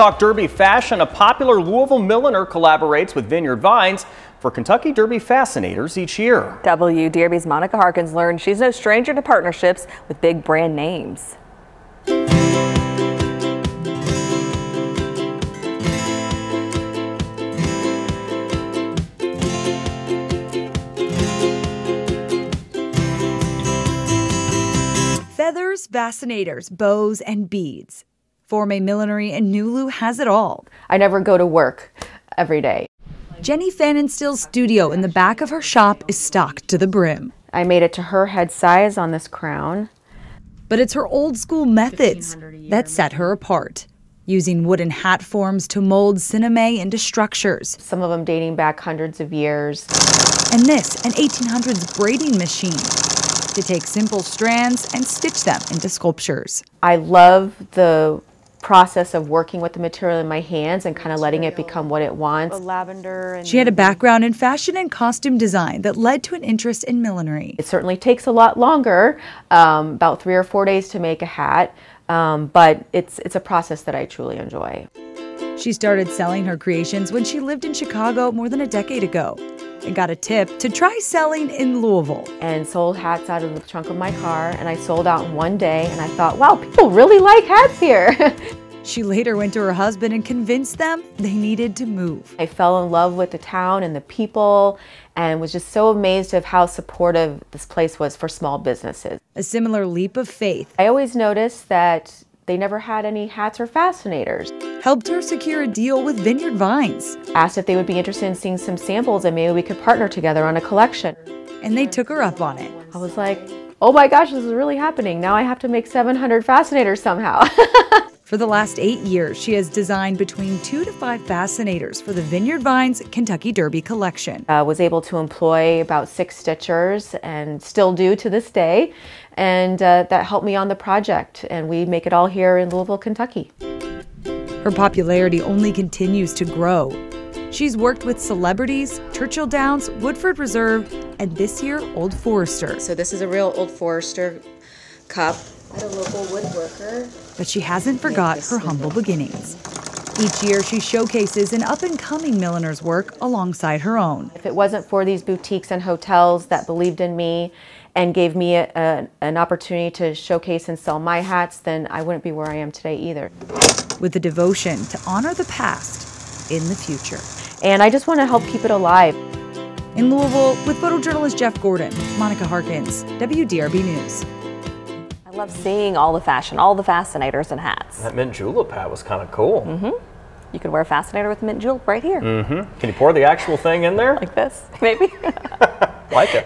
Talk Derby fashion. A popular Louisville milliner collaborates with Vineyard Vines for Kentucky Derby Fascinators each year. W. WDRB's Monica Harkins learned she's no stranger to partnerships with big brand names. Feathers, fascinators, bows, and beads. Forme Millinery in Nulu has it all. I never go to work every day. Jenny Pfanenstiel's studio in the back of her shop is stocked to the brim. I made it to her head size on this crown. But it's her old school methods that set her apart, using wooden hat forms to mold sinamay into structures. Some of them dating back hundreds of years. And this, an 1800s braiding machine to take simple strands and stitch them into sculptures. I love the process of working with the material in my hands and kind of letting it become what it wants. Lavender. she had a background in fashion and costume design that led to an interest in millinery. It certainly takes a lot longer, um, about three or four days to make a hat, um, but it's it's a process that I truly enjoy. She started selling her creations when she lived in Chicago more than a decade ago and got a tip to try selling in Louisville. And sold hats out of the trunk of my car, and I sold out in one day, and I thought, wow, people really like hats here. She later went to her husband and convinced them they needed to move. I fell in love with the town and the people and was just so amazed of how supportive this place was for small businesses. A similar leap of faith. I always noticed that they never had any hats or fascinators. Helped her secure a deal with Vineyard Vines. Asked if they would be interested in seeing some samples and maybe we could partner together on a collection. And they took her up on it. I was like, oh my gosh, this is really happening. Now I have to make 700 fascinators somehow. For the last eight years, she has designed between two to five fascinators for the Vineyard Vines Kentucky Derby collection. I uh, was able to employ about six stitchers and still do to this day. And uh, that helped me on the project. And we make it all here in Louisville, Kentucky. Her popularity only continues to grow. She's worked with celebrities, Churchill Downs, Woodford Reserve, and this year, Old Forester. So this is a real Old Forester cup at a local woodworker. But she hasn't forgot her humble beginnings. Each year, she showcases an up and coming milliner's work alongside her own. If it wasn't for these boutiques and hotels that believed in me and gave me a, a, an opportunity to showcase and sell my hats, then I wouldn't be where I am today either. With a devotion to honor the past in the future. And I just want to help keep it alive. In Louisville, with photojournalist Jeff Gordon, Monica Harkins, WDRB News. I love seeing all the fashion, all the fascinators and hats. That mint julep hat was kind of cool. Mm-hmm. You could wear a fascinator with mint julep right here. Mm-hmm. Can you pour the actual thing in there? Like this, maybe. like it.